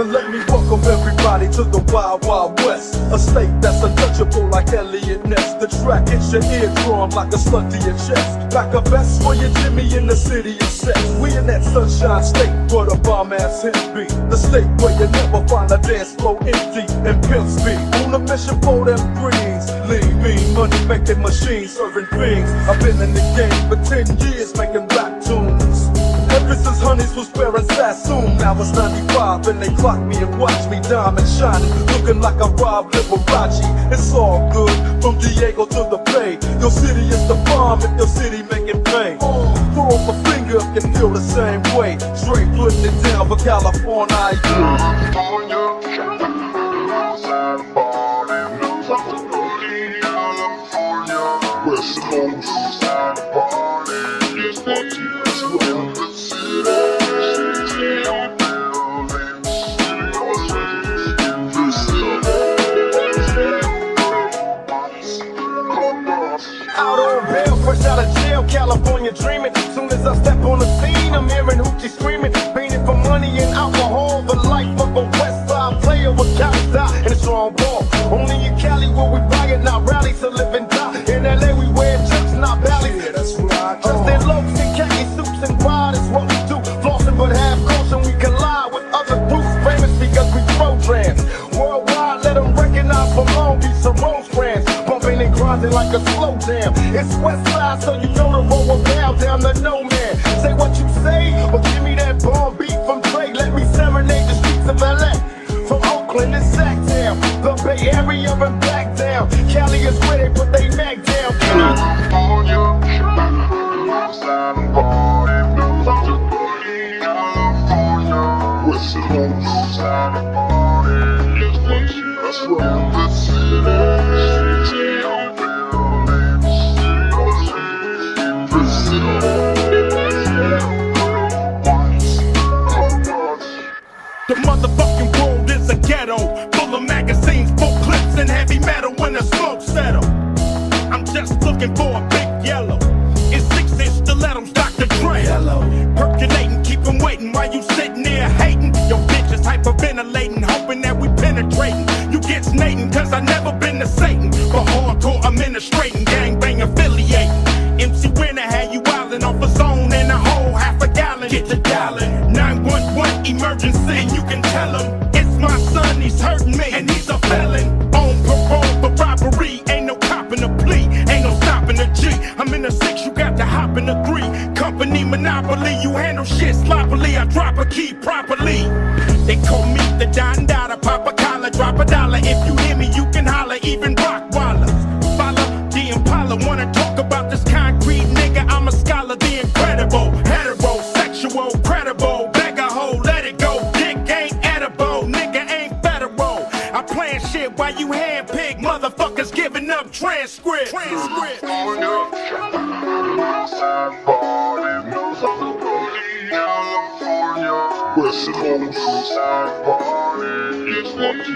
Now let me welcome everybody to the Wild Wild West. A state that's untouchable like Elliot Ness. The track hits your eardrum like a slug to your chest. Back a vest for your Jimmy in the city of sex. We in that sunshine state where the bomb ass hits be. The state where you never find a dance floor empty and pimp speed. On a mission for them greens. Lean, mean, money making machines serving things. I've been in the game for 10 years making rap tunes. Since Honeys was wearing Sassoon, now it's 95 and they clock me and watch me diamond shining, looking like a Rob Liberace. It's all good, from Diego to the Bay. Your city is the bomb if your city making pain. Throw up a finger if you feel the same way. Straight putting it down for California. West Coast out California dreaming. Soon as I step on the scene, I'm hearing hoochie screaming. Painted for money and alcohol, the life of a West Side player with county die and a strong ball. Only in Cali will we riot, not rally to live and die. In LA we wear chucks, not valleys. Yeah, that's right. Dressed in loafs and khaki suits and ride is what we do. Flossing but half caution, we collide with other groups famous because we pro trans. Worldwide, let them recognize from Long Beach to Rosecrans. Bumping and grinding like a slow jam. It's West Side, so you know the roll will bow down to no man. Say what you say, or give me that bomb beat from Dre. Let me serenade the streets of LA. From Oakland to Sacktown, the Bay Area and back down. Cali is where they put their neck down. West that's right. The motherfucking world is a ghetto, full of magazines, full clips, and heavy metal when the smoke settle. I'm just looking for a big yellow. It's six inch stilettos, Dr. Dre. Yellow, percolating, keep 'em waiting while you sitting there hating. Emergency, and you can tell him it's my son, he's hurting me, and he's a felon. On parole for robbery, ain't no copping a plea, ain't no stopping a G. I'm in a six, you got to hop in a three. Company monopoly, you handle shit sloppily, I drop a key properly. They call me the Don Dada, pop a collar, drop a dollar. If you hear me, you can holler, even handpick motherfuckers giving up transcript. transcript. West Coast party, that's right.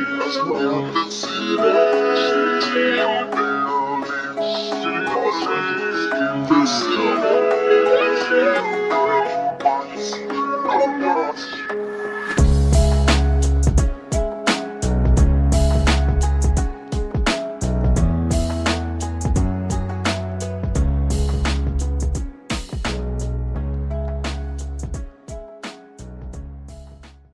This